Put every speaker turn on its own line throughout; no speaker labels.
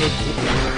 no cu.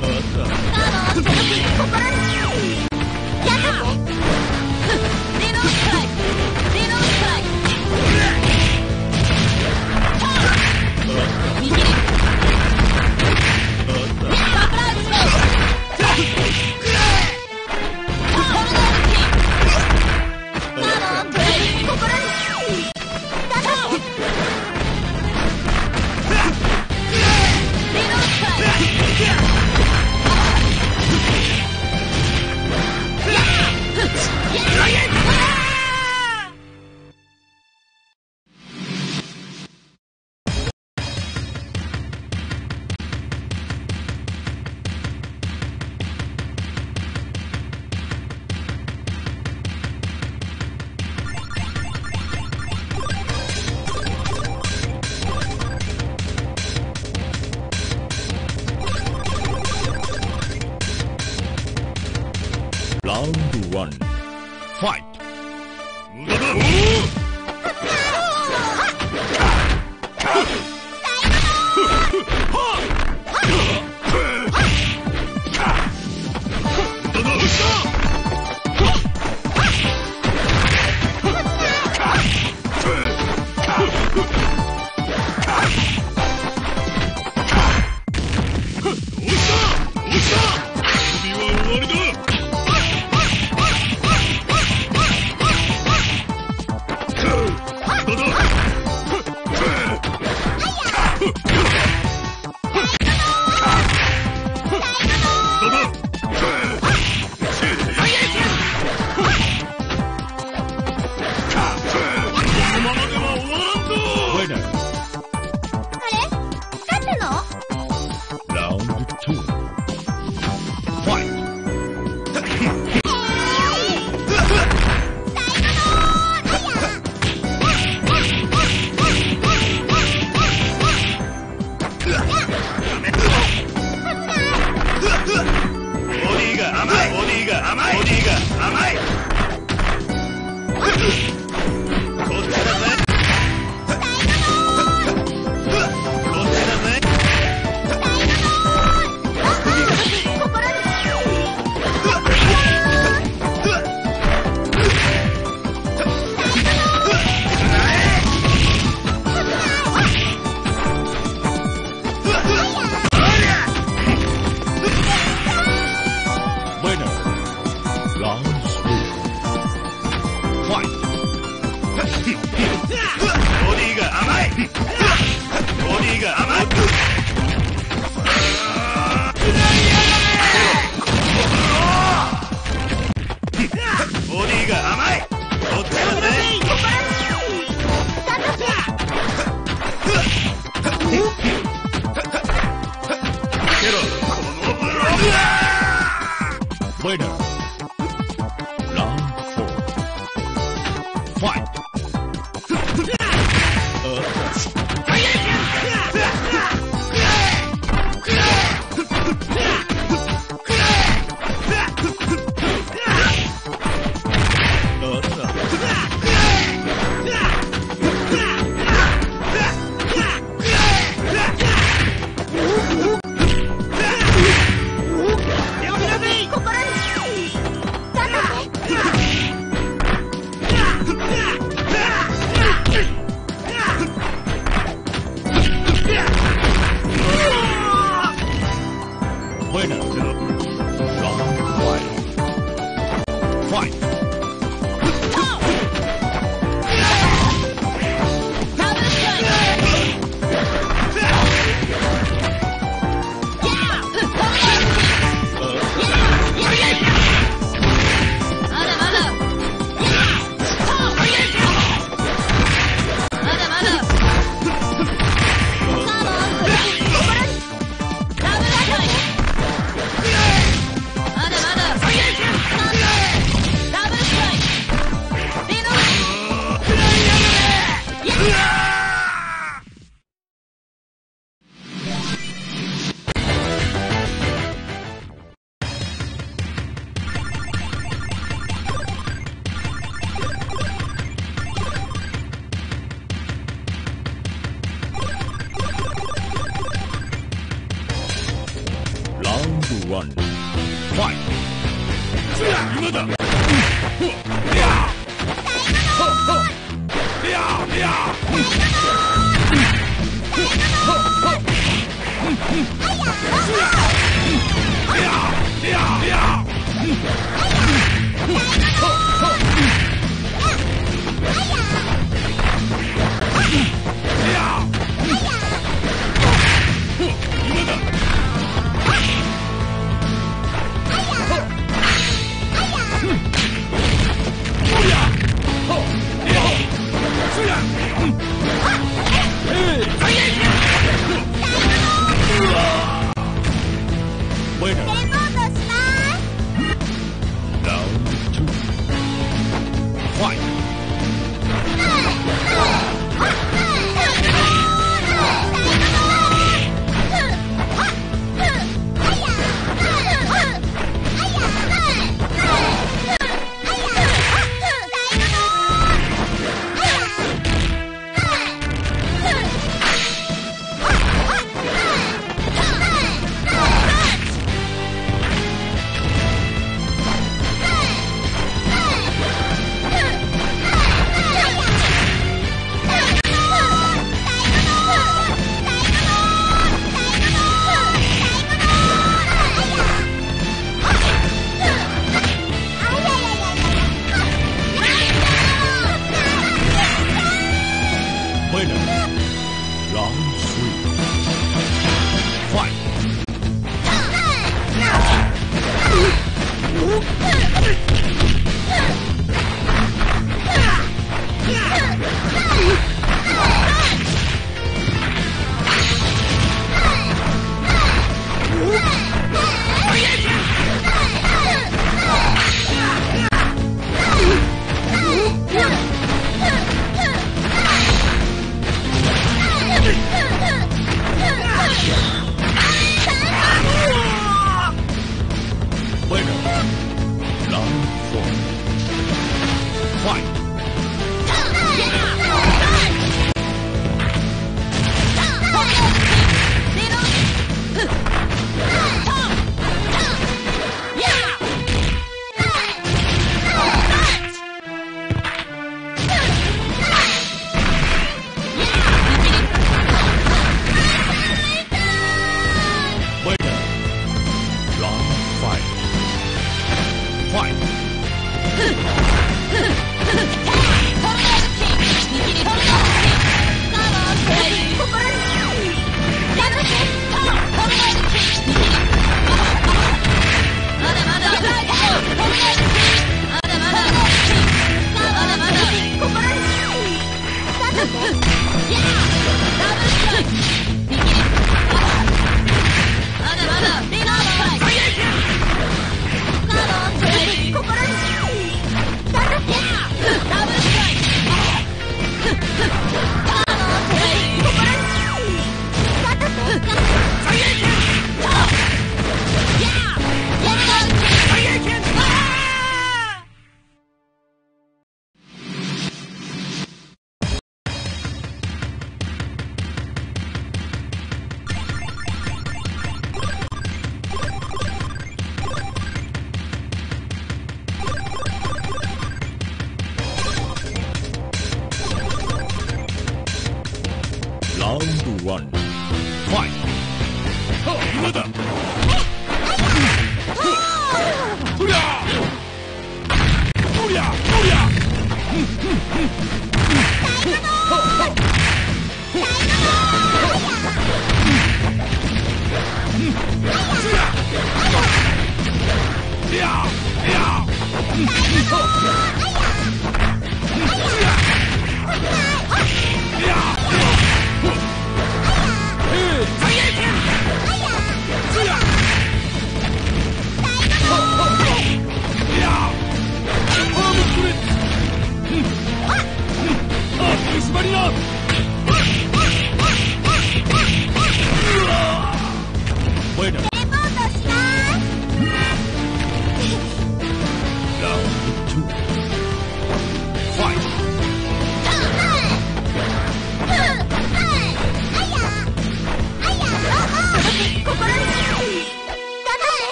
ードを心に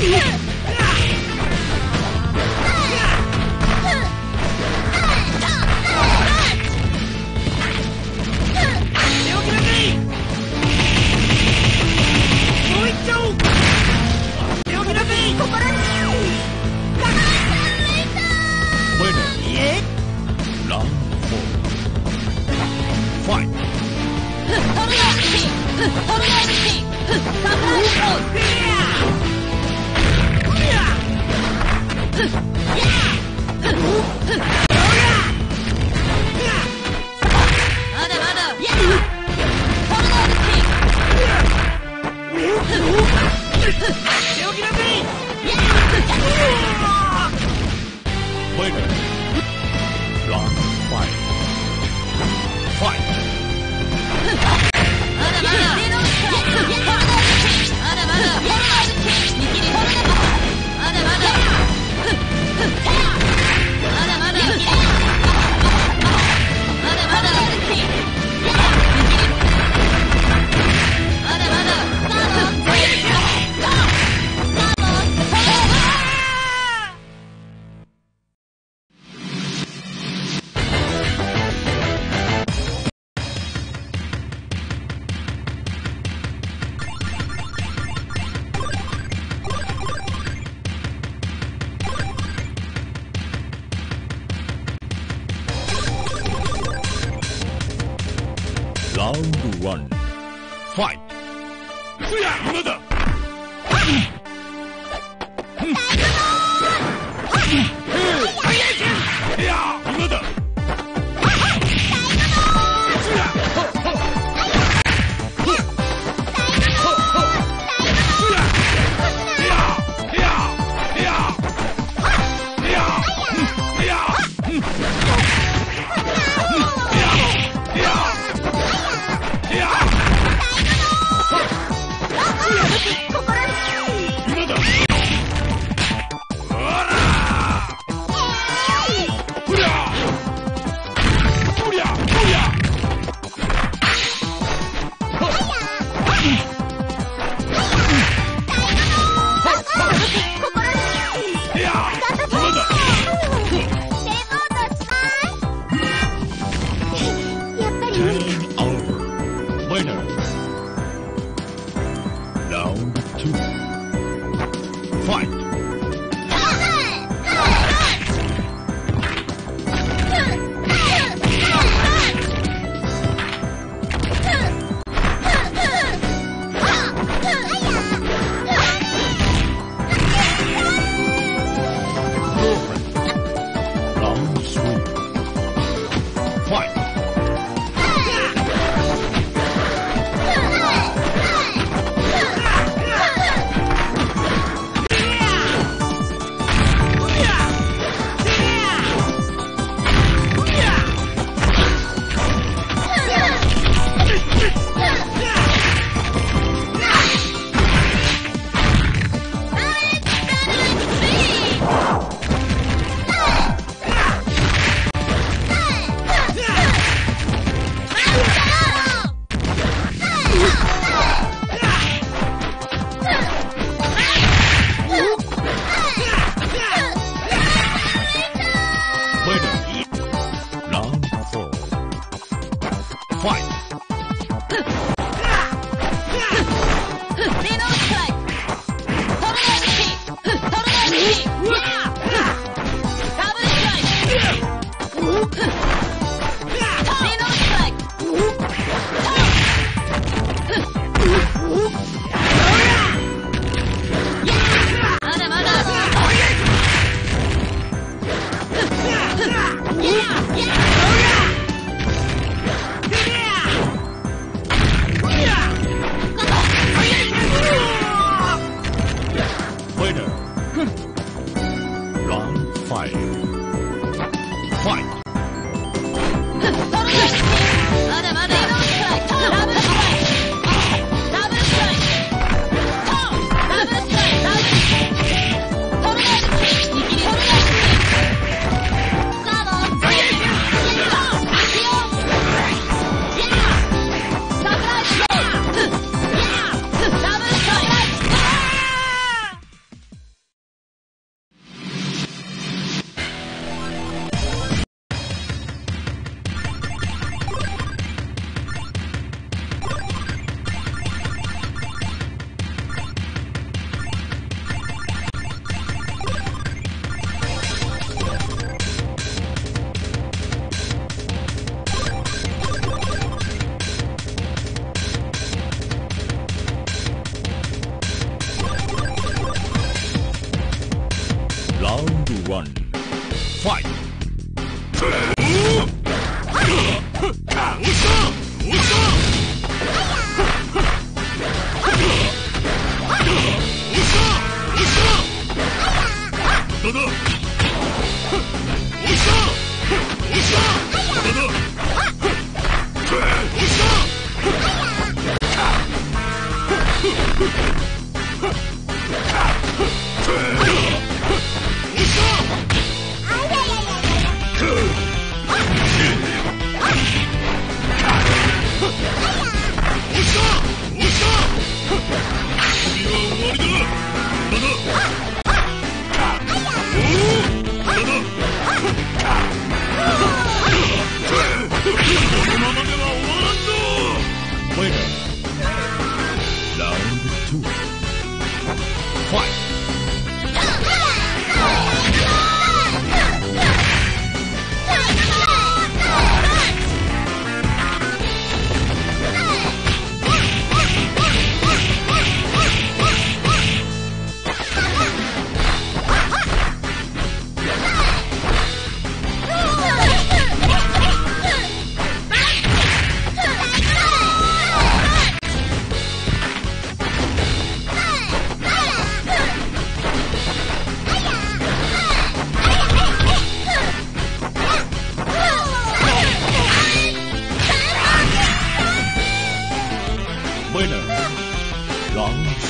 Yeah!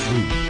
Round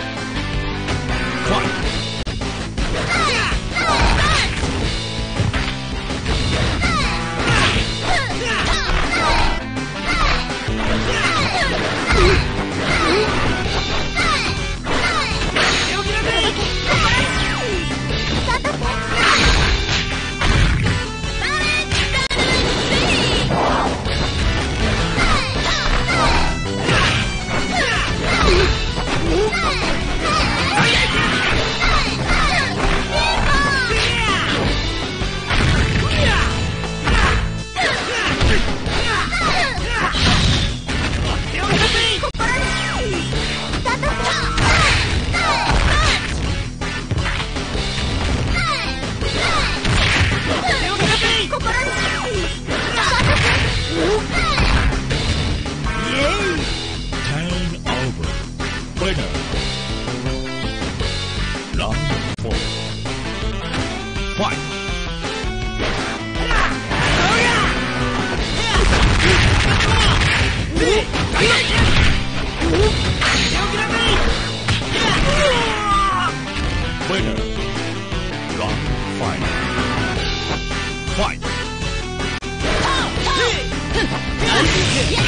Fuego. Long Fuego. Fight. Winner. Long fight. Oh, fight.